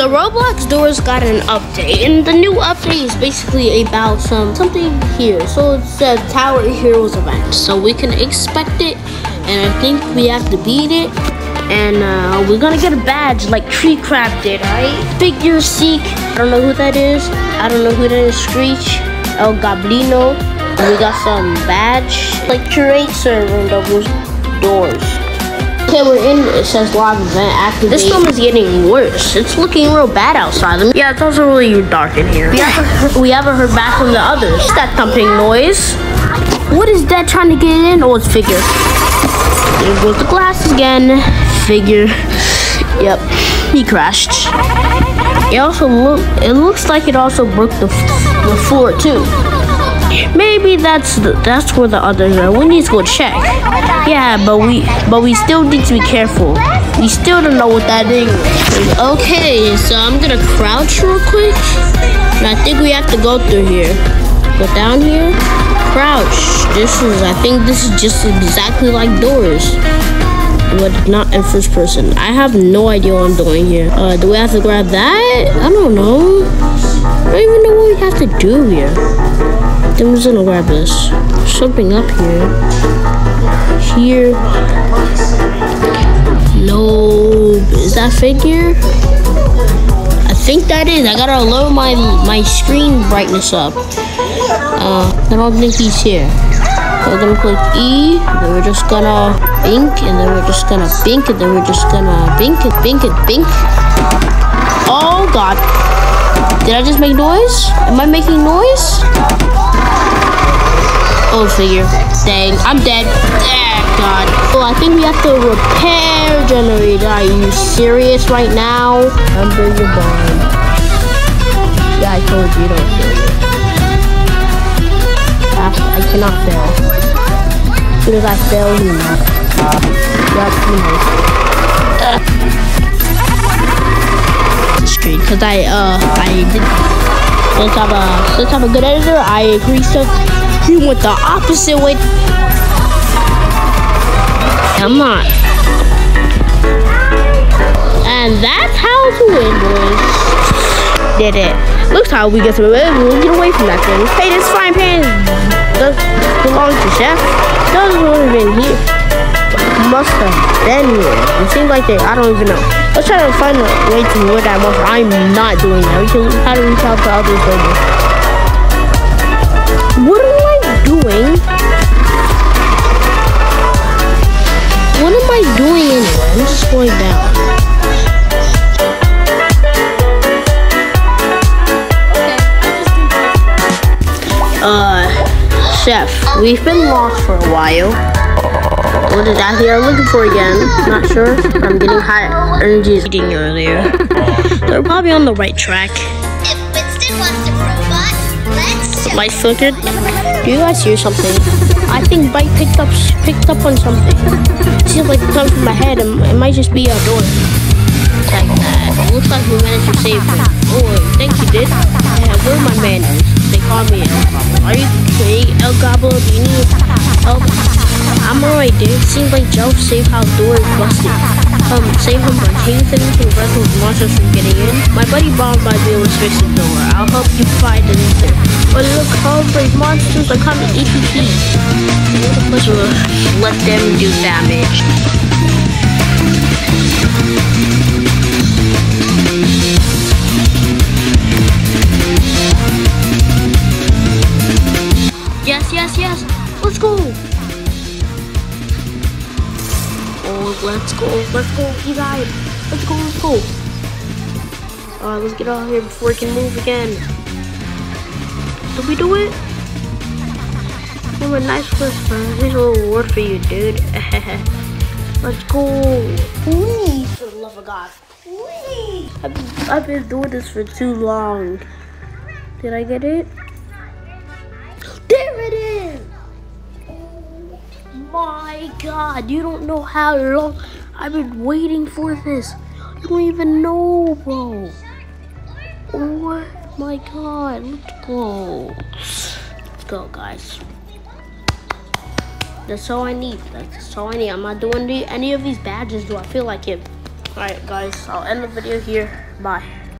So Roblox Doors got an update, and the new update is basically about some something here. So it's a Tower Heroes event. So we can expect it, and I think we have to beat it. And uh, we're gonna get a badge like Tree Crab did, right? Figure Seek. I don't know who that is. I don't know who that is. Screech. El Goblino. And we got some badge. Like curate server doubles doors. Okay, we're in. It says live event activate. This film is getting worse. It's looking real bad outside. Yeah, it's also really dark in here. We haven't heard, we haven't heard back from the others. That thumping noise. What is that trying to get in? Oh, it's figure. There goes the glass again. Figure. Yep, he crashed. It also look. It looks like it also broke the, the floor too. Maybe that's the, that's where the others are. We need to go check. Yeah, but we but we still need to be careful. We still don't know what that thing is. Okay, so I'm gonna crouch real quick. And I think we have to go through here. Go down here. Crouch. This is I think this is just exactly like doors. But not in first person. I have no idea what I'm doing here. Uh, do we have to grab that? I don't know. I don't even know what we have to do here. Just gonna grab this. Something up here. Here. No. Is that figure? I think that is. I gotta lower my my screen brightness up. Uh, I don't think he's here. We're gonna click E, then we're just gonna bink, and then we're just gonna bink, and then we're just gonna bink and bink and bink. Oh god. Did I just make noise? Am I making noise? Oh, figure. Dang, I'm dead. Dang, God. Oh, I think we have to repair generator. Are you serious right now? Under your barn. Yeah, I told you don't fail. I, I cannot fail. As soon as I fail, you know. Yup, you know. Screen, cause I uh I did since I'm a since I'm a good editor, I agree stuff. He went the opposite way. I'm not. And that's how to win, boys. Did it. Looks how we get to. We'll get away from that thing. Hey, this frying pan does belong to Chef. Doesn't have been here. Must have been here. It seems like they, I don't even know. Let's try to find a way to avoid that monster. I'm not doing that. We can how do we out to others later. Chef, we've been lost for a while. What exactly are we looking for again? Not sure. I'm getting high energy eating earlier. They're probably on the right track. If Winston wants to robot, let's The light flickered. Do you guys hear something? I think Bite picked up picked up on something. Seems like it comes from my head. and It might just be a door. Like that. Uh, it looks like we managed to save him. Oh, thank you did. Yeah, where are my manners? They El Gobble. Are you kidding? El you need help? I'm alright, dude. Seems like Joe saved how door is busted. Um, save him by changing things to prevent those monsters from getting in. My buddy Bob might be able to fix the door. I'll help you find the answer. But look, all brave monsters are coming uh, let them do damage. Let's go. Let's go. He died. Let's go. Let's go. Alright, let's get out of here before we can move again. Did we do it? Oh, a nice whisper. Here's a little reward for you, dude. let's go. Please, for the love of God. Please. I've been, I've been doing this for too long. Did I get it my god, you don't know how long I've been waiting for this. You don't even know, bro. Oh my god, let's go. Let's go, guys. That's all I need. That's all I need. I'm not doing any of these badges. Do I feel like it? Alright, guys, I'll end the video here. Bye.